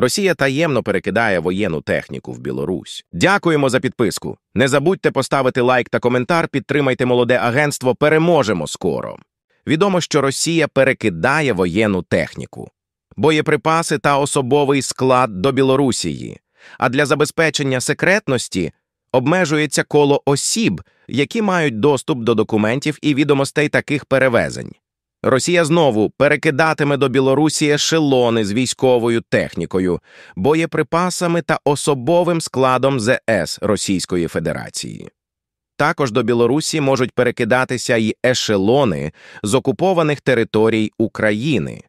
Росія таємно перекидає воєнну техніку в Білорусь. Дякуємо за підписку. Не забудьте поставити лайк та коментар. Підтримайте молоде агентство. Переможемо скоро. Відомо, що Росія перекидає воєнну техніку, боєприпаси та особовий склад до Білорусії. А для забезпечення секретності обмежується коло осіб, які мають доступ до документів і відомостей таких перевезень. Росія знову перекидатиме до Білорусі ешелони з військовою технікою, боєприпасами та особовим складом ЗС Російської Федерації. Також до Білорусі можуть перекидатися й ешелони з окупованих територій України.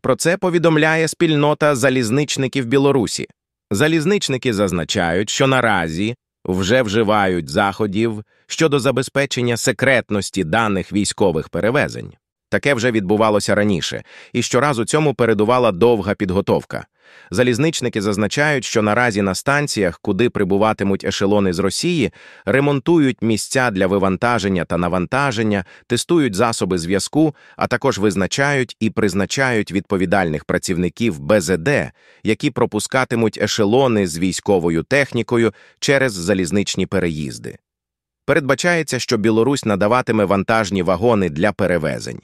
Про це повідомляє спільнота залізничників Білорусі. Залізничники зазначають, що наразі вже вживають заходів щодо забезпечення секретності даних військових перевезень. Таке вже відбувалося раніше, і щоразу цьому передувала довга підготовка. Залізничники зазначають, що наразі на станціях, куди прибуватимуть ешелони з Росії, ремонтують місця для вивантаження та навантаження, тестують засоби зв'язку, а також визначають і призначають відповідальних працівників БЗД, які пропускатимуть ешелони з військовою технікою через залізничні переїзди. Передбачається, що Білорусь надаватиме вантажні вагони для перевезень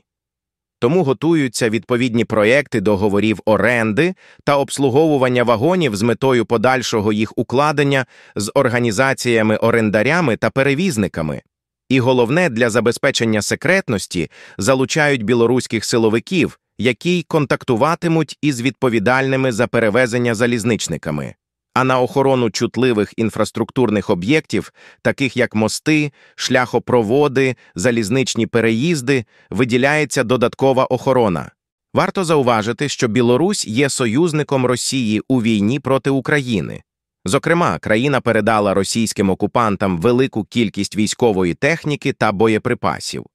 тому готуються відповідні проекти договорів оренди та обслуговування вагонів з метою подальшого їх укладення з організаціями орендарями та перевізниками. І головне для забезпечення секретності залучають білоруських силовиків, які контактуватимуть із відповідальними за перевезення залізничниками а на охорону чутливих інфраструктурних об'єктів, таких як мости, шляхопроводи, залізничні переїзди, виділяється додаткова охорона. Варто зауважити, що Білорусь є союзником Росії у війні проти України. Зокрема, країна передала російським окупантам велику кількість військової техніки та боєприпасів.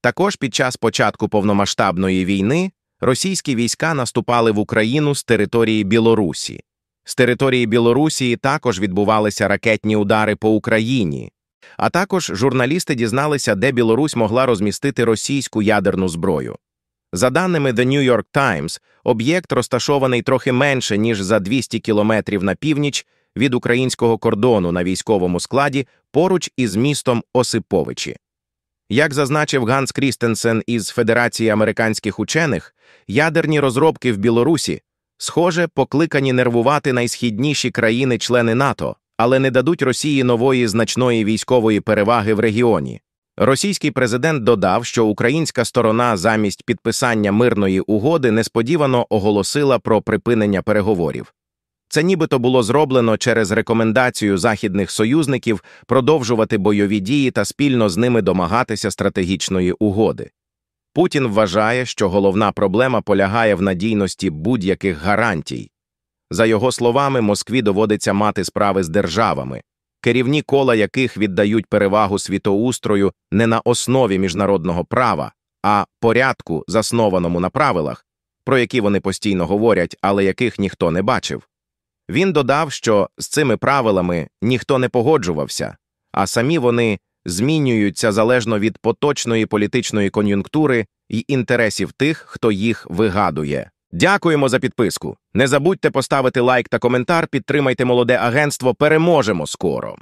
Також під час початку повномасштабної війни російські війська наступали в Україну з території Білорусі. З території Білорусі також відбувалися ракетні удари по Україні, а також журналісти дізналися, де Білорусь могла розмістити російську ядерну зброю. За даними The New York Times, об'єкт розташований трохи менше ніж за 200 кілометрів на північ від українського кордону на військовому складі поруч із містом Осиповичі. Як зазначив Ганс Крістенсен із Федерації американських учених, ядерні розробки в Білорусі Схоже, покликані нервувати найсхідніші країни-члени НАТО, але не дадуть Росії нової значної військової переваги в регіоні. Російський президент додав, що українська сторона замість підписання мирної угоди несподівано оголосила про припинення переговорів. Це нібито було зроблено через рекомендацію західних союзників продовжувати бойові дії та спільно з ними домагатися стратегічної угоди. Путін вважає, що головна проблема полягає в надійності будь-яких гарантій. За його словами, Москві доводиться мати справи з державами, керівні кола яких віддають перевагу світоустрою не на основі міжнародного права, а порядку, заснованому на правилах, про які вони постійно говорять, але яких ніхто не бачив. Він додав, що з цими правилами ніхто не погоджувався, а самі вони змінюються залежно від поточної політичної кон'юнктури і інтересів тих, хто їх вигадує. Дякуємо за підписку. Не забудьте поставити лайк та коментар, підтримайте молоде агентство. Переможемо скоро.